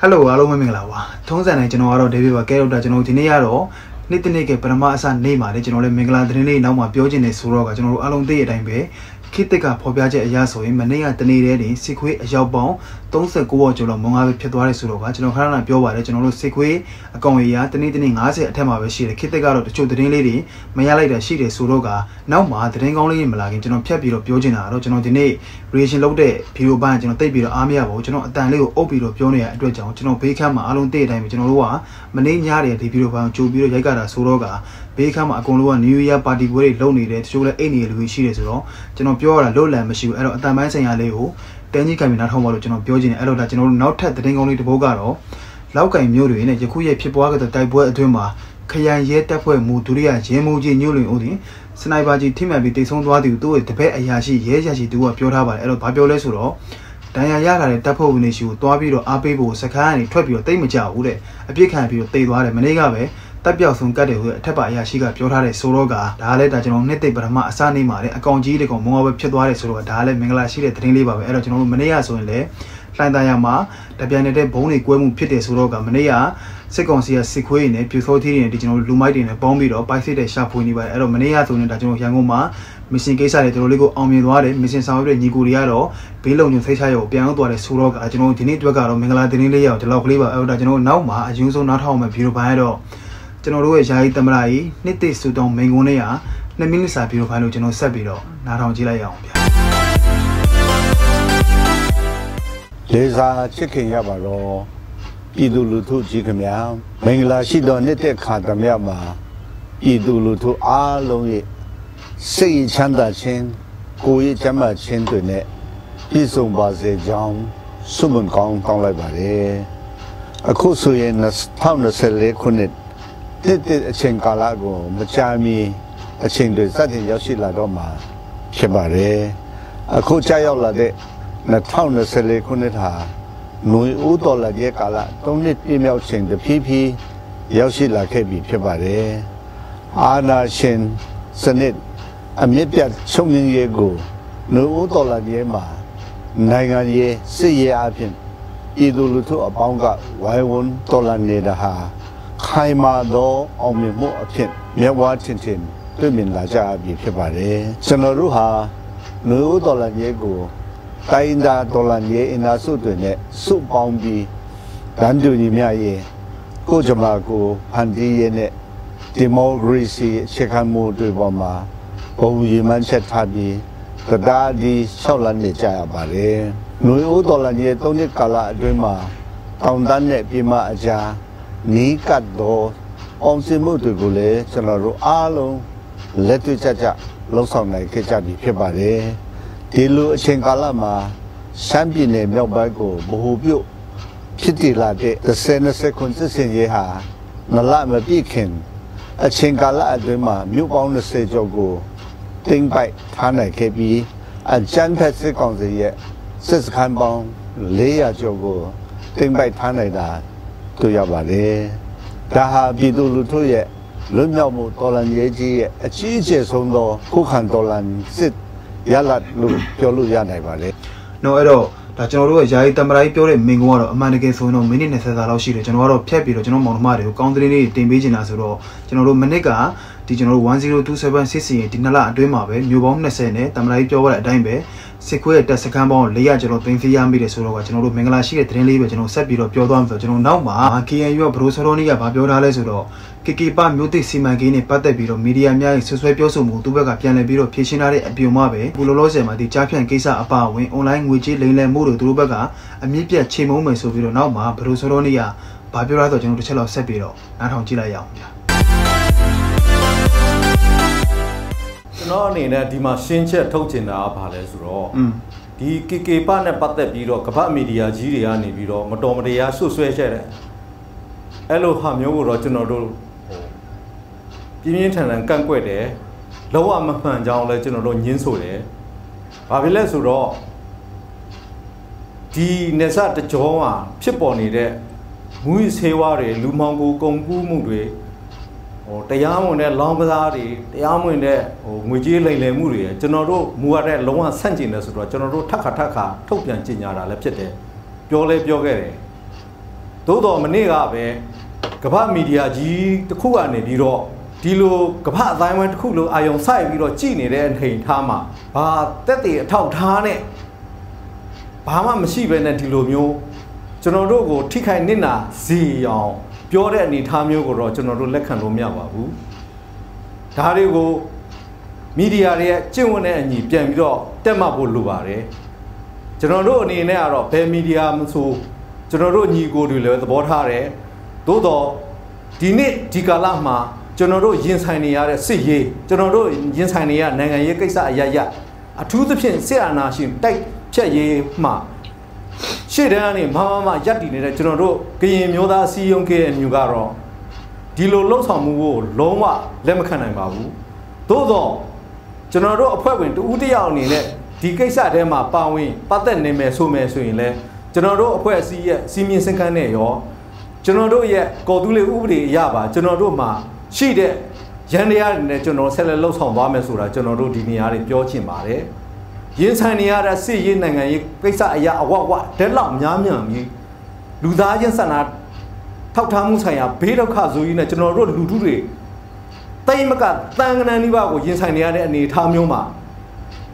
ဟယ်လိုအားလုံးပဲမင်္ဂလာပါထုံးစံတိုင်းကျွန်တော်ကတော့ဒေးဗစ်ပါကဲရောက်တာကျွန်တော်ဒီနေ့ကတော့နေ့တနေ့ကပထမအစနေ့မှာလေကျွန်တော်လည်းမင်္ဂလာသတင်းလေးနောက်မှပြောချင်နေဆိုတော့ကကျွန်တော်တို့အားလုံးသိတဲ့အတိုင်းပဲ ခိတက်ကဖော်ပြချက်အရဆိုရင်မနေ့ကတနေ့တည်းတင်စစ်ခွေးအရောက်ပေါင်း39ရောက်ကျော်လောက်မုံငါပဲဖြစ်သွားတယ်ဆိုတော့ကကျွန်တော်ခဏခဏပြောပါတယ်ကျွန်တော်တို့စစ်ခွေးအကောင်ကြီးကတနေ့တနေ့90အထက်မှာပဲရှိတယ်ခိတက်ကတော့တချို့သတင်းလေးတွေမရလိုက်တာရှိတယ်ဆိုတော့ကနောက်မှာသတင်းကောင်းလေးတွေမလာခင်ကျွန်တော်ဖြတ်ပြီးတော့ပြောချင်တာကတော့ကျွန်တော်ဒီနေ့ reaction လုပ်တဲ့ video ပိုင်းကျွန်တော်တိတ်ပြီးတော့အားမရပါဘူးကျွန်တော်အတန်လေးကိုအုပ်ပြီးတော့ပြောနေရတဲ့အတွက်ကြောင့်ကျွန်တော်ဘေးခန်းမှာအားလုံးသိတဲ့အတိုင်းပဲကျွန်တော်တို့ကမနေ့ညတဲ့ဒီ video ပိုင်းကိုကြိုပြီးတော့ရိုက်ကြတာဆိုတော့က ဘေးခန်းမှာအကုန်လုံးက New Year party ပွဲတွေလုပ်နေတယ်တချို့လည်းအိတ်နေလူတွေရှိတယ်ဆိုတော့ကျွန်တော်ပြောရတာလွတ်လပ်မရှိဘူးအဲ့တော့အတန်ပိုင်းဆိုင်ရာလေးကိုတန်းကြီးကံပြီးနားထောင်ပါလို့ကျွန်တော်ပြောချင်တယ်အဲ့တော့ဒါကျွန်တော်တို့နောက်ထပ်သတင်းကောင်းလေးတစ်ပုဒ်ကတော့လောက်ကင်မျိုးတွေနဲ့ယခုရဲ့ဖြစ်ပွားခဲ့တဲ့တိုက်ပွဲအတွင်းမှာခရိုင်ရဲတပ်ဖွဲ့မူဒုတိယရဲမှူးကြီးညွှန်လွင်ဦးတင်စနိုက်ပါကြီးထိမှန်ပြီးတိတ်ဆုံးသွားသူသူ့ရဲ့တပည့်အရာရှိရဲရာရှိသူကပြောထားပါတယ်အဲ့တော့ဘာပြောလဲဆိုတော့ဒဏ်ရာရလာတဲ့တပ်ဖွဲ့ဝင်တွေရှိကိုတွားပြီးတော့အားပေးဖို့စခန်းကနေထွက်ပြီးတော့တိတ်မကြဘူးတဲ့အပြစ်ခံပြီးတော့တိတ်သွားတယ်မနေ့ကပဲ တက်ပြောက်ဆုံးကတ်တယ်ဆိုအထက်ပါအရာရှိကပြောထားတဲ့ဆိုတော့ကဒါလည်းဒါကျွန်တော်နှစ်သိပ္ပံမှာအစနေမှာလေအကောင်ကြီးတကောင်မုံအောင်ပဲဖြစ်သွားတယ်ဆိုတော့ဒါလည်းမင်္ဂလာရှိတဲ့သတင်းလေးပါပဲအဲ့တော့ကျွန်တော်တို့မနေ့ကဆိုရင်လည်းလှိုင်တရာမှာတပြိုင်နက်တည်းဘုံတွေကွဲမှုဖြစ်တယ်ဆိုတော့ကမနေ့ကစစ်ကောင်စီကစစ်ခွေးတွေနဲ့ပြူစောသီးတွေနဲ့ဒီကျွန်တော်တို့လူမိုက်တွေနဲ့ပေါင်းပြီးတော့ပိုက်စစ်တဲ့ရှာဖွေနေပါတယ်အဲ့တော့မနေ့ကဆိုရင်ဒါကျွန်တော်ရန်ကုန်မှာမစ်ရှင်ကိစ္စတွေတော်တော်လေးကိုအောင်မြင်သွားတယ်မစ်ရှင်ဆောင်ရွက်တဲ့ညီကိုတွေကတော့ဘေးလုံညုံဆိတ်ချရုံပြန်ရောက်သွားတယ်ဆိုတော့ကကျွန်တော်ဒီနေ့အတွက်ကတော့မင်္ဂလာသတင်းလေးရအောင်ဒီလောက်ကလေးပါအဲ့တော့ကျွန်တော်နောက်မှာအရင်ဆုံးနားထောင်မယ်ဗီဒီယိုပိုင်းကတော့ ကျွန်တော်တို့ရဲ့ယာယီသမရာကြီးနှစ်သိစူတောင်းမိန်ကုန်းလေးဟာ2မိနစ်စာဗီဒီယိုဖိုင်လို့ကျွန်တော်ဆက်ပြီးတော့နားထောင်ကြည့်လိုက်ရအောင်ဗျာလေးစားချစ်ခင်ရပါတော့ပြည်သူလူထုကြီးခင်ဗျာမင်္ဂလာရှိတော်နှစ်သက်ခါသမယမှာပြည်သူလူထုအားလုံးရဲ့စိတ်ချမ်းသာခြင်းကိုယ်ရဲ့ချမ်းသာခြင်းတွေနဲ့ပြည့်စုံပါစေကြောင်းဆုမွန်ကောင်းတောင်းလိုက်ပါတယ်အခုဆိုရင်2024ခုနှစ် တစ်တစ်အချိန်ကာလကိုမချာမီအချိန်တွေစတင်ရောက်ရှိလာတော့မှာဖြစ်ပါတယ်အခုကြာရောက်လာတဲ့2024ခုနှစ်ဟာနွေဦးတော်လာရဲ့ကာလ၃နှစ်ပြည့်မြောက်ချိန်တဖြည်းဖြည်းရောက်ရှိလာခဲ့ပြီဖြစ်ပါတယ်။အာနာရှင်စနစ်အမြင့်ပြတ်ချုပ်ငင်းရေးကိုနွေဦးတော်လာရဲ့မှာနိုင်ငံရေးစစ်ရေးအပြင်ပြည်သူလူထုအပေါင်းကဝိုင်းဝန်းတော်လာနေတာဟာ ခိုင်မာသောအောင်မြင်မှုအဖြစ်မြတ်ဝါထင်ထင်တွေ့မြင်လာကြပြီဖြစ်ပါတယ်။ကျွန်တော်တို့ဟာနွေဦးတော်လာရဲ့ကိုတိုင်းသားဒေါ်လာမြေအင်အားစုတွေနဲ့စုပေါင်းပြီးဒန်တူညီမြရဲ့ကိုကြမာကိုဖန်တီးရဲ့နဲ့ဒီမိုကရေစီအခြေခံမှုတွေပေါ်မှာဘုံရည်မှန်းချက်ထားပြီးတရားဒီရှောက်လန်းနေကြရပါတယ်။နွေဦးဒေါ်လာမြေ၃နှစ်ကာလအတွင်းမှာတောင်တန်းနဲ့ပြည်မအကြား နီးကပ်သောအောင်စင်မှုတွေကိုလည်းကျွန်တော်တို့အားလုံးလက်တွေ့ကျကျလှုပ်ဆောင်နိုင်ခဲ့ကြပြီဖြစ်ပါတယ်။ဒီလိုအချိန်ကာလမှာရှမ်းပြည်နယ်မြောက်ပိုင်းကိုဗဟိုပြုဖြစ်တည်လာတဲ့30ခုစစ်စင်ရေးဟာနလမပြည့်ခင်အချိန်ကာလအတွင်းမှာမြို့ပေါင်း20ကျော်ကိုတင်ပိုက်ထားနိုင်ခဲ့ပြီးအကြမ်းဖက်စစ်ကောင်စီရဲ့စစ်စခန်းပေါင်း400ကျော်ကိုတင်ပိုက်ထားနိုင်တာ တွေ့ရပါတယ်။ဒါဟာပြည်သူလူထုရဲ့လွတ်မြောက်မှုတော်လှန်ရေးကြီးရဲ့အကြီးအကျယ်ဆုံးသောခုခံတော်လှန်စစ်ရလာလို့ပြောလို့ရနိုင်ပါလေ။နော်အဲ့တော့ဒါကျွန်တော်တို့ရဲ့ယာယီတမရိုင်းပြောတဲ့မင်ကုန်းကတော့အမှန်တကယ်ဆိုရင်တော့မိနစ်20စာလောက်ရှိတယ်ကျွန်တော်ကတော့ဖြတ်ပြီးတော့ကျွန်တော်မောင်နှမတွေကိုကောင်းသတင်းလေးတင်ပေးချင်တာဆိုတော့ကျွန်တော်တို့မိနစ်ကဒီကျွန်တော်တို့1027 6စီရင်ဒီနှစ်လအတွင်းမှာပဲမျိုးပေါင်း20နဲ့တမရိုင်းပြောရတဲ့အတိုင်းပဲ စစ်ခွေးရဲ့တက်စခန်းပေါင်း400ကျော်တော့တင်စီရမိတယ်ဆိုတော့ကကျွန်တော်တို့မင်္ဂလာရှိတဲ့သတင်းလေးပဲကျွန်တော်ဆက်ပြီးတော့ပြောသွားမှာဆိုတော့ကျွန်တော်နောက်မှာ KNU ကဘရိုဆရိုနီကဗာပြောထားလဲဆိုတော့ KK ပမျိုးသိစီမံကိန်းနဲ့ပတ်သက်ပြီးတော့မီဒီယာများရဲ့ဆွဆွဲပြောဆိုမှုသူ့ဘက်ကပြန်လည်ပြီးတော့ဖြေရှင်းထားတဲ့အပြုံမှပဲဘူလောလောဆယ်မှာဒီကြားဖြန့်ကိစ္စအပအဝင် online ငွေကြေးလိမ်လည်မှုတွေသူတို့ဘက်ကအမြင့်ပြတ်ချိန်မုံမယ်ဆိုပြီးတော့နောက်မှာဘရိုဆရိုနီကဗာပြောထားဆိုကျွန်တော်တစ်ချက်လောက်ဆက်ပြီးတော့နားထောင်ကြည့်လိုက်ရအောင်ဗျာ ကျွန်တော်အနေနဲ့ဒီမှာရှင်းချက်ထုတ်ချင်တာကဘာလဲဆိုတော့อืมဒီ KK ပနဲ့ပတ်သက်ပြီးတော့ကမ္ဘာမီဒီယာကြီးတွေကနေပြီးတော့မတော်မတရားဆွဆွဲချက်တယ်အဲ့လိုဟာမျိုးကိုတော့ကျွန်တော်တို့ဟိုပြင်းပြင်းထန်ထန်ကန့်ကွက်တယ်လုံးဝမမှန်ကြောင်းလဲကျွန်တော်တို့ညှင်းဆိုတယ်ဘာဖြစ်လဲဆိုတော့ဒီနေဆတကြောမှာဖြစ်ပေါ်နေတဲ့မူရဆေးဝါးတွေလူမောင်ကိုကုန်ကူးမှုတွေ ဟိုတရားမဝင်တဲ့လောင်းကစားတွေတရားမဝင်တဲ့ဟိုငွေကြေးလိမ်လည်မှုတွေရကျွန်တော်တို့မူရတဲ့လုံးဝဆန့်ကျင်တယ်ဆိုတော့ကျွန်တော်တို့ထပ်ခါထပ်ခါထုတ်ပြန်ကြေညာတာလည်းဖြစ်တယ်ပြောလဲပြောခဲ့တယ်သို့တော်မနေ့ကပဲကမ္ဘာမီဒီယာကြီးတစ်ခုကနေပြီးတော့ဒီလိုကမ္ဘာအတိုင်းဝိုင်းတစ်ခုလိုအာယုံဆိုင်ပြီးတော့ကြည်နေတဲ့အနေအထားမှာဘာတက်တဲ့အထောက်ထားနဲ့ဘာမှမရှိဘဲနဲ့ဒီလိုမျိုးကျွန်တော်တို့ကိုထိခိုက်နစ်နာစီအောင် ပြောတဲ့အနေအထားမျိုးကိုတော့ကျွန်တော်တို့လက်ခံလို့မရပါဘူးဒါတွေကိုမီဒီယာတွေရဲ့ကျင့်ဝတ်နဲ့အညီပြန်ပြီးတော့တက်မှတ်ဖို့လိုပါတယ်ကျွန်တော်တို့အနေနဲ့ကတော့ဘယ်မီဒီယာမဆိုကျွန်တော်တို့ညီကိုတွေလည်းသဘောထားတယ်သို့တော့ဒီနေ့ဒီကာလမှာကျွန်တော်တို့ရင်ဆိုင်နေရတဲ့စစ်ရေးကျွန်တော်တို့ရင်ဆိုင်နေရနိုင်ငံရေးကိစ္စအရရအထူးသဖြင့်စစ်အာဏာရှင်တိုက်ဖြတ်ရေးမှာ ရှေ့တန်းကနေမမမရပ်တည်နေတဲ့ကျွန်တော်တို့ကရင်မျိုးသားစီယုံကေအမျိုးကတော့ဒီလိုလှုပ်ဆောင်မှုကိုလုံးဝလက်မခံနိုင်ပါဘူးသို့တော့ကျွန်တော်တို့အဖွဲ့ဝင်တဦးတယောက်အနေနဲ့ဒီကိစ္စထဲမှာပါဝင်ပတ်သက်နေမယ်ဆိုမယ်ဆိုရင်လည်းကျွန်တော်တို့အဖွဲ့အစည်းရဲ့စီမင်းစင်ကန်းနဲ့ရောကျွန်တော်တို့ရဲ့ကော်တူးလေးဥပဒေအရပါကျွန်တော်တို့မှာရှိတဲ့ရန်တရားတွေနဲ့ကျွန်တော်ဆက်လက်လှုပ်ဆောင်သွားမယ်ဆိုတာကျွန်တော်တို့ဒီနေရာတွေပြောချင်ပါတယ် ရင်ဆိုင်နေရတဲ့စစ်ရေးနိုင်ငံရေးကိစ္စအရာအဝဝတက်လောက်များများကြီးလူသားချင်းစန္ဒထောက်ထားမှုဆိုင်ရာဘေးဒုက္ခဆိုကြီးနဲ့ကျွန်တော်တို့လူထုတွေတိမ်မကတန်ကနန်းဒီဘကိုရင်ဆိုင်နေရတဲ့အနေအထားမျိုးမှာ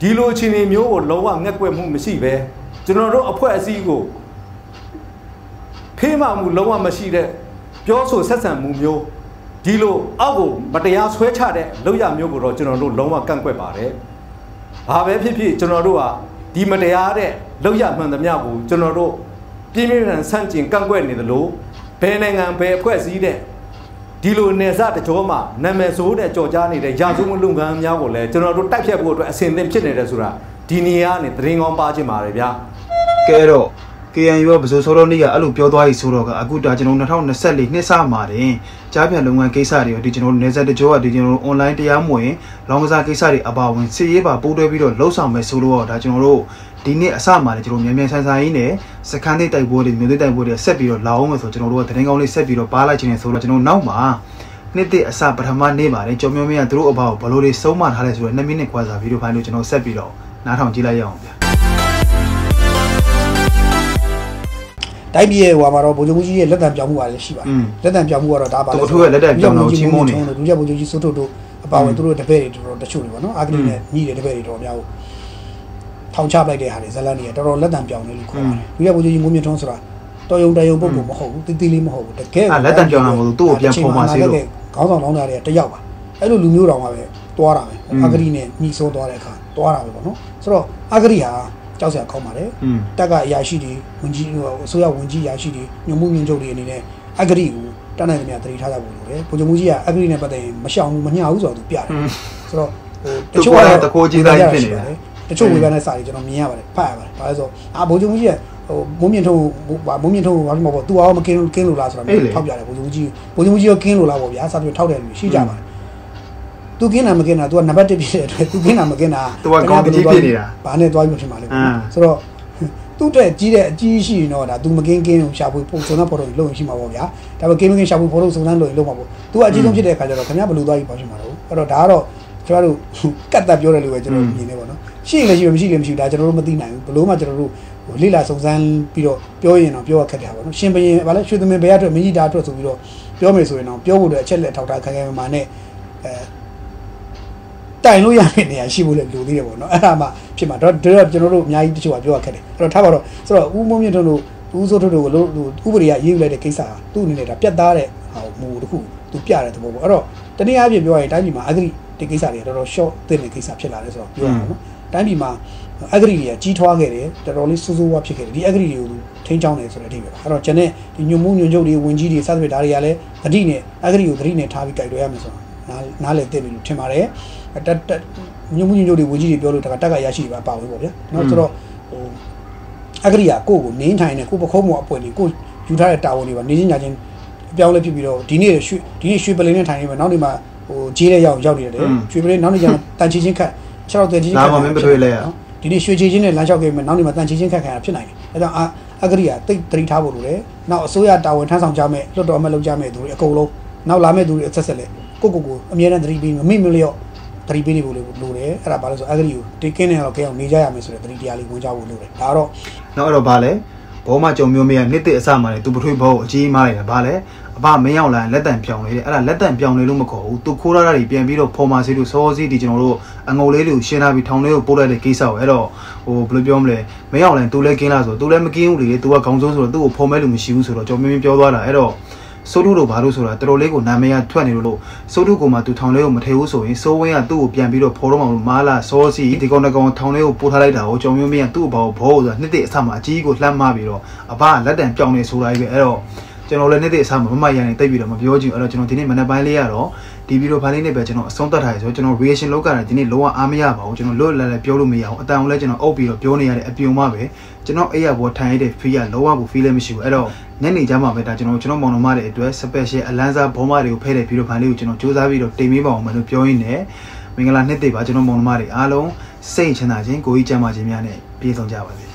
ဒီလိုအခြေအနေမျိုးကိုလုံးဝငက်ကွက်မှုမရှိပဲကျွန်တော်တို့အဖွဲ့အစည်းကိုဖေးမှမှုလုံးဝမရှိတဲ့ပြောဆိုဆက်ဆံမှုမျိုးဒီလိုအောက်ကိုမတရားဆွဲချတဲ့လောက်ရမျိုးကိုတော့ကျွန်တော်တို့လုံးဝကန့်ကွက်ပါတယ်။ ဘာပဲဖြစ်ဖြစ်ကျွန်တော်တို့ကဒီမတရားတဲ့လောက်ရမှန်သမျှကိုကျွန်တော်တို့ပြင်းပြင်းထန်ဆန့်ကျင်ကန့်ကွက်နေသလိုဘယ်နိုင်ငံဘယ်အဖွဲ့အစည်းတဲ့ဒီလိုနေစတကြောမှာနာမည်ဆိုးတဲ့ကြော်ကြားနေတဲ့ရာဇဝတ်လုပ်ငန်းများကိုလည်းကျွန်တော်တို့တိုက်ဖြတ်ဖို့အတွက်အဆင်သင့်ဖြစ်နေတယ်ဆိုတာဒီနေရာကနေသတင်းကောင်းပါခြင်းပါတယ်ဗျာကဲတော့ KNU ကပစိုးစောတော်နေ့ကအဲ့လိုပြောသွားပြီဆိုတော့ကအခုဒါကျွန်တော်2024နှစ်စမှာတင်ကြားပြန်လုပ်ငန်းကိစ္စတွေရောဒီကျွန်တော်တို့နေဆက်တကြောကဒီကျွန်တော်တို့ online တရားမဝင်လောင်းကစားကိစ္စတွေအပါအဝင်စစ်ရေးပါပိုးတွဲပြီးတော့လှုပ်ဆောင်မယ်ဆိုတော့ဒါကျွန်တော်တို့ဒီနေ့အစမှာလည်းကျွန်တော်မြန်မြန်ဆန်ဆန်ရင်းနဲ့စခန်းသိတိုက်ပွဲတွေမြို့သိတိုက်ပွဲတွေဆက်ပြီးတော့လာအောင်မယ်ဆိုကျွန်တော်တို့ကသတင်းကောင်းလေးဆက်ပြီးတော့ပါလိုက်ခြင်းနဲ့ဆိုတော့ကျွန်တော်နောက်မှာနှစ်တစ်အစပထမနေ့ပါတယ်ကြော်မျိုးမင်းကသူတို့အဘောဘလို့တွေစုံမထားလဲဆိုတော့2မိနစ်ခွာစာဗီဒီယိုဖိုင်လို့ကျွန်တော်ဆက်ပြီးတော့နားထောင်ကြည့်လိုက်ရအောင်ဗျာ တိုင်းပြည်ရဲ့ဟိုမှာတော့ဗိုလ်ချုပ်ကြီးရဲ့လက်တံပြောင်းမှုကလည်းရှိပါတอืယ်มလက်တံပြောင်းမှုကတော့ဒါပါသူ့အထူးရဲ့လက်တံပြောင်းတာကိုချီးမွမ်းနေဒုတိယဗိုလ်ချုပ်ကြီးစိုးထုတ်တို့အပါဝင်သူတို့တပည့်တွေတော်တော်တချို့တွေပေါ့နော်အာဂရိနဲ့ညီတဲ့တပည့်တွေတော်တော်များကိုထောင်ချပလိုက်တဲ့ဟာတွေဇလန်တွေကတော်တော်လက်တံပြောင်းနေလို့ခေါ်ပါတယ်ဒုတိယဗိုလ်ချုပ်ကြီးမိုးမြင့်ထွန်းဆိုတာတော်ယုံတယုံပုဂ္ဂိုလ်မဟုတ်ဘူးတီးတီးလေးမဟုတ်ဘူးတကယ်အာလက်တံပြောင်းတာမဟုတ်ဘူးသူ့ကိုပြန်ဖော်မှာစေလို့ခေါင်းဆောင်လောင်းတာတွေကတယောက်ပါအဲ့လိုလူမျိုးတော်မှာပဲတွားတာပဲအာဂရိနဲ့ညီဆိုးသွားတဲ့အခါတွားတာပဲပေါ့နော်ဆိုတော့အာဂရိဟာ ကြောက်စရာကောင်းပါတယ်อืมတက်ကအရာရှိတွေဝင်ကြီးဟိုအစိုးရဝင်ကြီးအရာရှိတွေညမှုညွှန်ချုပ်တွေအနေနဲ့အဂရိကိုတတ်နိုင်သမျှတတိထားကြဖို့လိုတယ်ဗိုလ်ချုပ်မှုကြီးကအဂရိနဲ့ပတ်သက်ရင်မရှောင်ဘူးမညှာဘူးဆိုတော့သူပြတယ်ဆိုတော့ဟိုတချို့ကတော့တချို့ဝေဖန်တဲ့စာတွေကျွန်တော်မြင်ရပါတယ်ဖတ်ရပါတယ်ဒါလဲဆိုအာဗိုလ်ချုပ်မှုကြီးကဟိုမုံမြင့်ထုံးမုံမြင့်ထုံးဘာလို့မပေါ့သူအောင်မကင်းကင်းလို့လားဆိုတော့ထောက်ပြတယ်ဗိုလ်ချုပ်မှုကြီးဗိုလ်ချုပ်မှုကြီးရောကင်းလို့လားပေါ့ဗျာစသဖြင့်ထောက်တယ်လူရှိကြပါတယ် သူကင်းတာမကင်းတာ तू ကနံပါတ်1ဖြစ်တဲ့အတွက် तू ကင်းတာမကင်းတာ သူကကောင်းပတိဖြစ်နေတာ ဘာနဲ့သွားပြီးဖြစ်မှာလဲပေါ့နော်ဆိုတော့သူ့တက်ကြီးတဲ့အကြီးရှိရင်တော့ဒါ तू မကင်းကင်းရှာဖွေပုံစုံတဲ့ဖော်ထုတ်လုံးရှိမှာပေါ့ဗျာဒါပေမဲ့ကင်းမကင်းရှာဖွေဖော်ထုတ်စုံစမ်းလို့လုံးမှာပေါ့ तू ကအကြီးဆုံးဖြစ်တဲ့အခါကျတော့ခင်ဗျားဘယ်လိုသွားပြီးပေါ့ဖြစ်မှာတော့အဲ့တော့ဒါကတော့ကျွန်တော်တို့ကတ်တက်ပြောတယ်လို့ပဲကျွန်တော်မြင်နေပေါ့နော်ရှိရင်လည်းရှိတယ်မရှိလည်းမရှိဘူးဒါကျွန်တော်တို့မသိနိုင်ဘူးဘလို့မှကျွန်တော်တို့ဟိုလိလာစုံစမ်းပြီးတော့ပြောရင်တော့ပြောရခက်တယ်ပါနော်ရှင်ဘရင်ဗာလဲရွှေသမင်ဘယ်အတွက်မင်းကြီးတာအတွက်ဆိုပြီးတော့ပြောမယ်ဆိုရင်တော့ပြောဖို့အတွက်အချက်လက်ထောက်ထားခိုင်ခိုင်မာမာနဲ့အဲ တိုင်လို့ရတဲ့နေရာရှိဖို့လည်းလိုသေးတယ်ပေါ့နော်အဲ့ဒါမှဖြစ်မှာတော့တော့ကျွန်တော်တို့အများကြီးတချို့ကပြောရခက်တယ်အဲ့တော့ထားပါတော့ဆိုတော့ဦးမုံမြင့်တို့တို့ဦးစိုးတို့တို့ကိုလို့ဥပဒေကရေးယူလိုက်တဲ့ကိစ္စဟာသူ့အနေနဲ့ဒါပြတ်သားတဲ့ဟာမူတစ်ခုသူပြတဲ့သဘောပေါ့အဲ့တော့တနည်းအားဖြင့်ပြောရရင်တိုင်းပြည်မှာအဂရိဒီကိစ္စတွေတော်တော် short တဲ့ကိစ္စဖြစ်လာတယ်ဆိုတော့ပြောရအောင်နော်တိုင်းပြည်မှာအဂရိတွေကကြီးထွားခဲ့တယ်တော်တော်လေးစိုးစိုးဝါဖြစ်ခဲ့တယ်ဒီအဂရိတွေကိုထိန်းချောင်းတယ်ဆိုတဲ့အဓိပ္ပာယ်ပါအဲ့တော့ကျွန်တဲ့ဒီညွန်မှုညွန်ချုပ်တွေဝင်ကြီးတွေစသဖြင့်ဒါတွေကလည်းသတိနဲ့အဂရိကိုသတိနဲ့ထားပြီးကြိုက်လွှဲရမယ်ဆိုတော့ နားနားလေသိပြီလို့ထင်ပါတယ်တက်တက်ညွန်မှုညွန်ချုပ်တွေဝင်ကြီးတွေပြောလို့တကတက်ကရရှိပါပါဝင်ပေါ့ဗျာနော်ဆိုတော့ဟိုအဂရိကကိုယ့်ကိုနင်းထိုင်နေကိုယ့်ပခုံးမောအပွင့်နေကိုယူထားတဲ့တာဝန်တွေပါနေချင်းညာချင်းအပြောင်းလဲဖြစ်ပြီးတော့ဒီနေ့ရွှေဒီနေ့ရွှေပလင်းနဲ့ထိုင်နေမယ်နောက်နေ့မှာဟိုဂျေးတဲ့ရောက်ရောက်နေတယ်ရွှေပလင်းနောက်နေ့ကျတော့တန်ချီချင်းခတ်ခြေထောက်တန်ချီချင်းခတ်လာပါမင်းပထွေးလဲရနော်ဒီနေ့ရွှေချီချင်းနဲ့လမ်းလျှောက်ခဲ့မယ်နောက်နေ့မှာတန်ချီချင်းခတ်ခံရဖြစ်နိုင်တယ်အဲဒါကြောင့်အဂရိကတိတ်တတိထားဖို့လိုတယ်နောက်အစိုးရတာဝန်ထမ်းဆောင်ကြမယ်လွတ်တော်အမတ်လုပ်ကြမယ်သူတွေအကုန်လုံးနောက်လာမယ့်သူတွေအဆက်ဆက်လ က်ကိုကိုကိုအမြဲတမ်းတတိပြီးမမိမလျော့တတိပေးနေဖို့လိုလိုတယ်အဲ့ဒါဘာလို့ဆိုအဂရိကိုတေကင်းနေတော့ကဲအောင်နေကြရမယ်ဆိုတဲ့တတိတရားလေးဝင်ကြဖို့လိုတယ်ဒါတော့နောက်အဲ့တော့ဗာလဲဗဘောမကြုံမျိုးမရနှစ်တဲ့အစမှာလေသူပထွေးဘောကိုအကြီးမားနေတာဗာလဲအဘမင်းအောင်လာလက်တန်ပြောင်းလေတဲ့အဲ့ဒါလက်တန်ပြောင်းလေလို့မခေါ်ဘူးသူခိုးရတာတွေပြန်ပြီးတော့ဖော်မာစီတို့စောစီဒီကျွန်တော်တို့အငုံလေးတွေကိုရှင်းထားပြီးထောင်လေးကိုပို့လိုက်တဲ့ကိစ္စကိုအဲ့တော့ဟိုဘယ်လိုပြောမလဲမင်းအောင်လဲသူလဲကင်းလားဆိုသူလဲမကင်းဘူးလေသူကခေါင်းဆုံးဆိုတော့သူ့ကိုဖော်မဲလို့မရှိဘူးဆိုတော့ကျွန်တော်မင်းမင်းပြောသွားတာအဲ့တော့ စိုးထုတို့ဘာလို့ဆိုတာတော်တော်လေးကိုနာမည်ကထွက်နေလို့စိုးထုကမှသူထောင်လေးကိုမထဲဘူးဆိုရင်စိုးဝင်းကသူ့ကိုပြန်ပြီးတော့ဖော်တော့မှမာလာစောစီဒီကောင်တကောင်ထောင်လေးကိုပို့ထားလိုက်တာကိုကျွန်တော်မျိုးမင်းကသူ့ဘောဘောဆိုတာနှစ်တဲ့အဆမှာအကြီးကိုလှမ်းမပြီးတော့အဘလက်တံပြောင်းနေဆိုတာကြီးပဲအဲ့တော့ကျွန်တော်လည်းနေ့တည်းအစားမမရရင်တိတ်ပြီးတော့မပြောချင်အဲ့တော့ကျွန်တော်ဒီနေ့မနက်ပိုင်းလေးရတော့ ဒီဗီဒီယိုဖိုင်လေးနဲ့ပဲကျွန်တော်အဆုံးသတ်ထားရဆိုကျွန်တော် reaction လောက်ကြတယ်ဒီနေ့လုံးဝအားမရပါဘူးကျွန်တော်လွတ်လပ်လပ်ပြောလို့မရအောင်အတန်အောင်လဲကျွန်တော်အုပ်ပြီးတော့ပြောနေရတဲ့အပြုံမှပဲကျွန်တော်အဲ့ရဘောထိုင်ရတဲ့ feel ကလုံးဝကို feel လည်းမရှိဘူးအဲ့တော့ညနေကျမှပဲဒါကျွန်တော်ကျွန်တော်မောင်နှမတွေအတွက် special အလန်းစားဘောမတွေကိုဖဲတဲ့ဗီဒီယိုဖိုင်လေးကိုကျွန်တော်စူးစမ်းပြီးတော့တင်ပေးပါအောင်မလို့ပြောရင်းနဲ့မင်္ဂလာနှစ်သိပါကျွန်တော်မောင်နှမတွေအားလုံးစိတ်ချမ်းသာခြင်းကိုယ်ကြီးကျန်းမာခြင်းများနဲ့ပြည့်စုံကြပါစေ